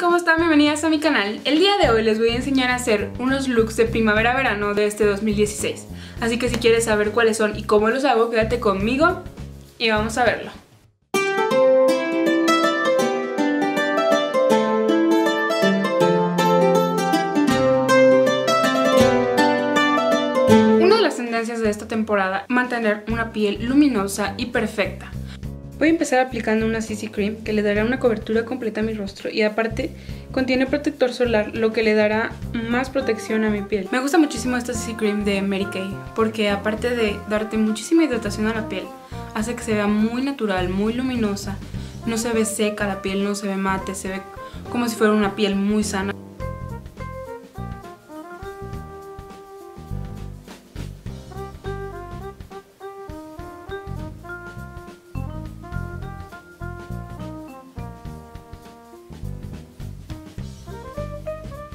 ¿cómo están? Bienvenidas a mi canal. El día de hoy les voy a enseñar a hacer unos looks de primavera-verano de este 2016. Así que si quieres saber cuáles son y cómo los hago, quédate conmigo y vamos a verlo. Una de las tendencias de esta temporada, mantener una piel luminosa y perfecta. Voy a empezar aplicando una CC Cream que le dará una cobertura completa a mi rostro y aparte contiene protector solar lo que le dará más protección a mi piel. Me gusta muchísimo esta CC Cream de Mary Kay porque aparte de darte muchísima hidratación a la piel, hace que se vea muy natural, muy luminosa, no se ve seca la piel, no se ve mate, se ve como si fuera una piel muy sana.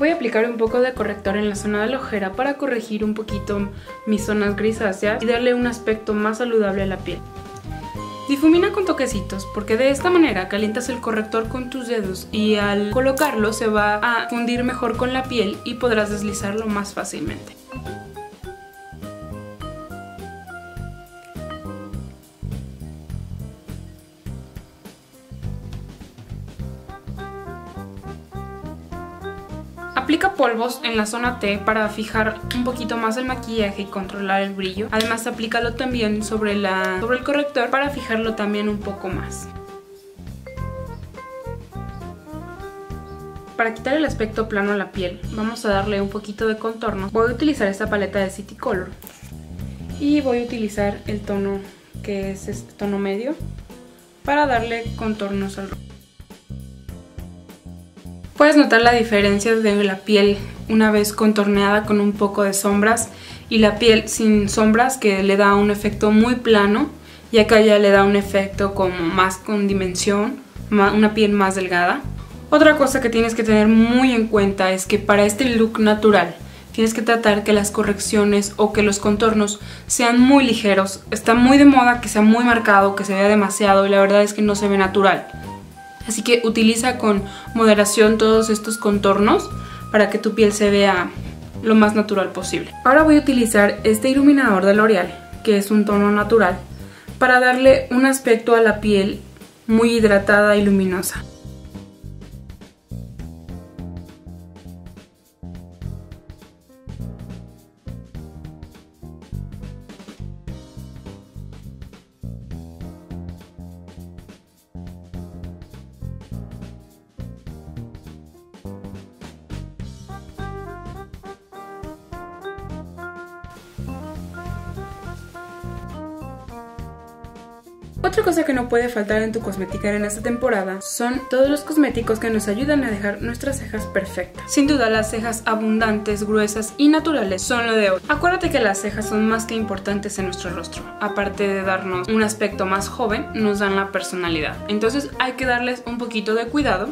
Voy a aplicar un poco de corrector en la zona de la ojera para corregir un poquito mis zonas grisáceas y darle un aspecto más saludable a la piel. Difumina con toquecitos porque de esta manera calientas el corrector con tus dedos y al colocarlo se va a fundir mejor con la piel y podrás deslizarlo más fácilmente. Aplica polvos en la zona T para fijar un poquito más el maquillaje y controlar el brillo. Además aplícalo también sobre, sobre el corrector para fijarlo también un poco más. Para quitar el aspecto plano a la piel, vamos a darle un poquito de contorno. Voy a utilizar esta paleta de City Color. Y voy a utilizar el tono que es este tono medio para darle contornos al rostro. Puedes notar la diferencia de la piel una vez contorneada con un poco de sombras y la piel sin sombras que le da un efecto muy plano y acá ya le da un efecto como más con dimensión, una piel más delgada. Otra cosa que tienes que tener muy en cuenta es que para este look natural tienes que tratar que las correcciones o que los contornos sean muy ligeros. Está muy de moda que sea muy marcado, que se vea demasiado y la verdad es que no se ve natural. Así que utiliza con moderación todos estos contornos para que tu piel se vea lo más natural posible. Ahora voy a utilizar este iluminador de L'Oreal, que es un tono natural, para darle un aspecto a la piel muy hidratada y luminosa. Otra cosa que no puede faltar en tu cosmética en esta temporada son todos los cosméticos que nos ayudan a dejar nuestras cejas perfectas. Sin duda las cejas abundantes, gruesas y naturales son lo de hoy. Acuérdate que las cejas son más que importantes en nuestro rostro. Aparte de darnos un aspecto más joven, nos dan la personalidad. Entonces hay que darles un poquito de cuidado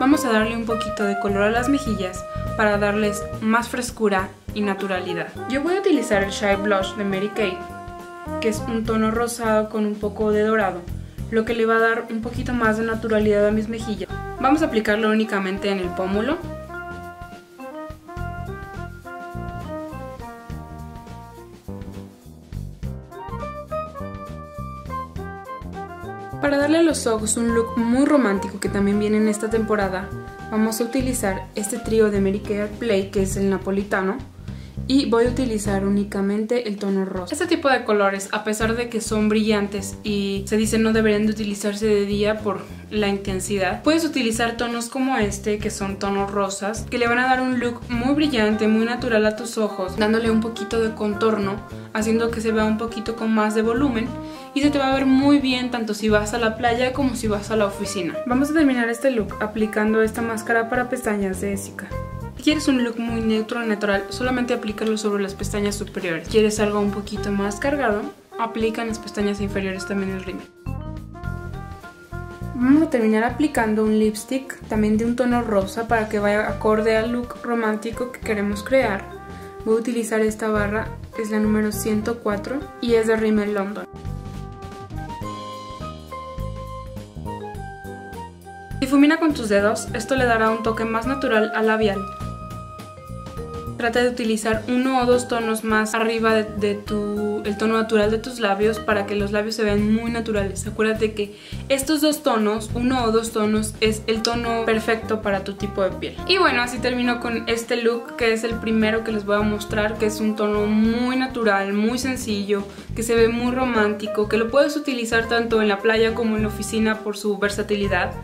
Vamos a darle un poquito de color a las mejillas para darles más frescura y naturalidad. Yo voy a utilizar el Shy Blush de Mary Kay, que es un tono rosado con un poco de dorado, lo que le va a dar un poquito más de naturalidad a mis mejillas. Vamos a aplicarlo únicamente en el pómulo Para darle a los ojos un look muy romántico que también viene en esta temporada, vamos a utilizar este trío de Mary Kay Play que es el napolitano y voy a utilizar únicamente el tono rosa. Este tipo de colores, a pesar de que son brillantes y se dice no deberían de utilizarse de día por la intensidad, puedes utilizar tonos como este, que son tonos rosas, que le van a dar un look muy brillante, muy natural a tus ojos, dándole un poquito de contorno, haciendo que se vea un poquito con más de volumen y se te va a ver muy bien tanto si vas a la playa como si vas a la oficina. Vamos a terminar este look aplicando esta máscara para pestañas de Essica. Si quieres un look muy neutro, natural, solamente aplícalo sobre las pestañas superiores. Si quieres algo un poquito más cargado, aplica en las pestañas inferiores también el rímel. Vamos a terminar aplicando un lipstick también de un tono rosa para que vaya acorde al look romántico que queremos crear. Voy a utilizar esta barra, es la número 104 y es de Rimmel London. Difumina con tus dedos, esto le dará un toque más natural al labial. Trata de utilizar uno o dos tonos más arriba de, tu, el tono natural de tus labios para que los labios se vean muy naturales. Acuérdate que estos dos tonos, uno o dos tonos, es el tono perfecto para tu tipo de piel. Y bueno, así termino con este look que es el primero que les voy a mostrar, que es un tono muy natural, muy sencillo, que se ve muy romántico, que lo puedes utilizar tanto en la playa como en la oficina por su versatilidad.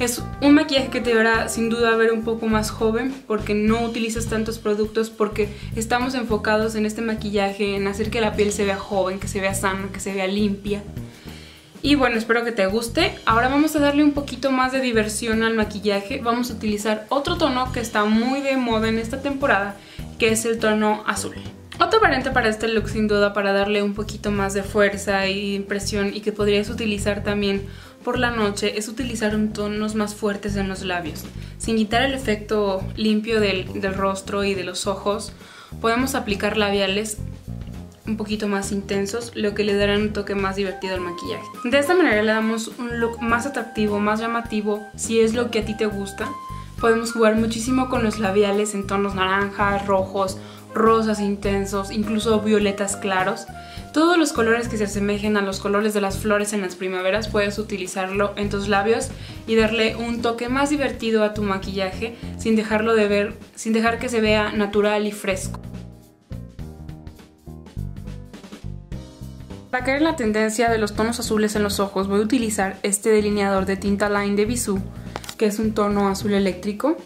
Es un maquillaje que te verá sin duda ver un poco más joven porque no utilizas tantos productos porque estamos enfocados en este maquillaje, en hacer que la piel se vea joven, que se vea sana, que se vea limpia. Y bueno, espero que te guste. Ahora vamos a darle un poquito más de diversión al maquillaje. Vamos a utilizar otro tono que está muy de moda en esta temporada, que es el tono azul. Otro variante para este look sin duda para darle un poquito más de fuerza y impresión y que podrías utilizar también por la noche es utilizar tonos más fuertes en los labios. Sin quitar el efecto limpio del, rostro y de los ojos, podemos aplicar labiales un poquito más intensos, lo que le dará un toque más divertido al maquillaje. De esta manera le damos un look más atractivo, más llamativo, si es lo que a ti te gusta. Podemos jugar muchísimo con los labiales en tonos naranjas, rojos, rosas intensos, incluso violetas claros. Todos los colores que se asemejen a los colores de las flores en las primaveras puedes utilizarlo en tus labios y darle un toque más divertido a tu maquillaje sin dejarlo de ver, sin dejar que se vea natural y fresco. Para caer en la tendencia de los tonos azules en los ojos voy a utilizar este delineador de tinta line de Bisú que es un tono azul eléctrico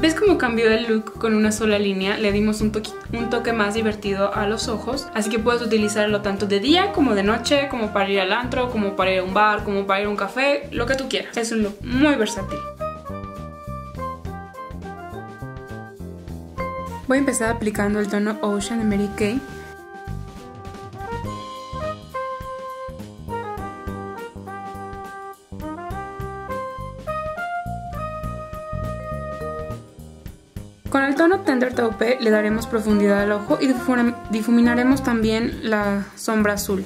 ¿Ves cómo cambió el look con una sola línea? Le dimos un, un, toque más divertido a los ojos, así que puedes utilizarlo tanto de día como de noche, como para ir al antro, como para ir a un bar, como para ir a un café, lo que tú quieras. Es un look muy versátil. Voy a empezar aplicando el tono Ocean de Mary Kay Con el tono Tender Taupe le daremos profundidad al ojo y difuminaremos también la sombra azul.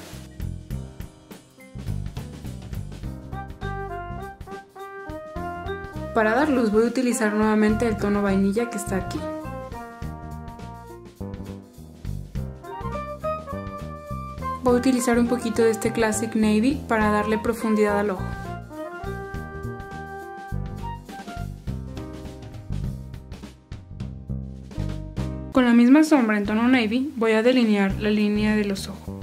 Para dar luz voy a utilizar nuevamente el tono vainilla que está aquí. Voy a utilizar un poquito de este Classic Navy para darle profundidad al ojo. La misma sombra en tono navy voy a delinear la línea de los ojos.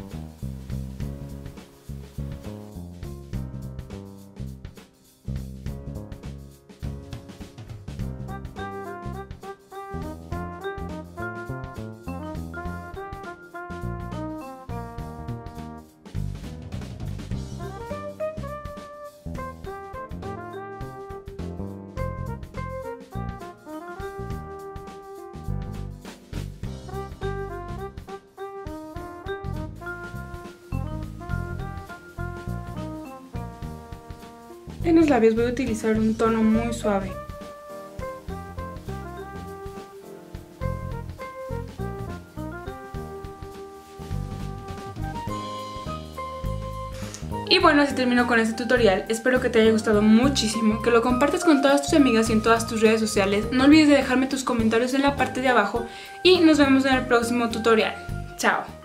En los labios voy a utilizar un tono muy suave. Y bueno, así termino con este tutorial. Espero que te haya gustado muchísimo, que lo compartas con todas tus amigas y en todas tus redes sociales. No olvides de dejarme tus comentarios en la parte de abajo y nos vemos en el próximo tutorial. Chao.